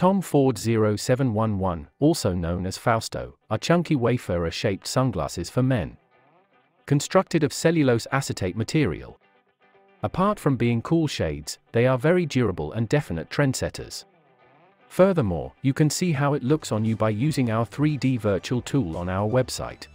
Tom Ford 0711, also known as Fausto, are chunky Wayfarer-shaped sunglasses for men. Constructed of cellulose acetate material. Apart from being cool shades, they are very durable and definite trendsetters. Furthermore, you can see how it looks on you by using our 3D virtual tool on our website.